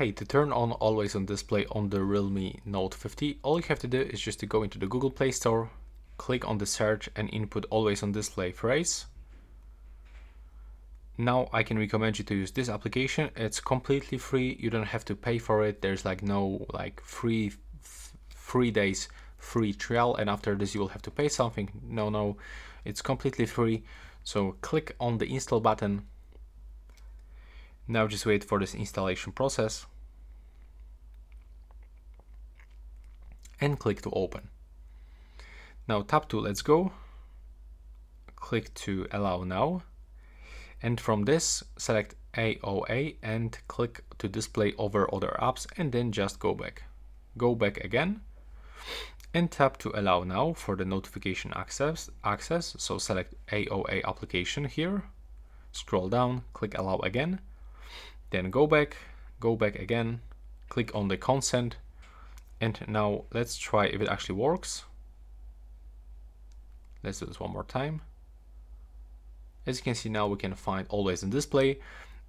Hey, to turn on always on display on the Realme Note 50, all you have to do is just to go into the Google Play Store, click on the search and input always on display phrase. Now I can recommend you to use this application. It's completely free. You don't have to pay for it. There's like no like free free days free trial and after this you will have to pay something. No, no, it's completely free. So click on the install button. Now just wait for this installation process. And click to open. Now tap to let's go, click to allow now. And from this select AOA and click to display over other apps and then just go back. Go back again. And tap to allow now for the notification access access. So select AOA application here. Scroll down click allow again then go back go back again click on the consent and now let's try if it actually works let's do this one more time as you can see now we can find always in display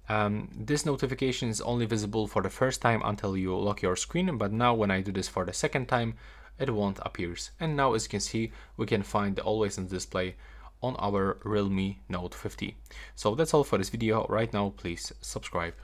um, this notification is only visible for the first time until you lock your screen but now when I do this for the second time it won't appears. And now as you can see, we can find the always on display on our Realme Note 50. So that's all for this video. Right now, please subscribe.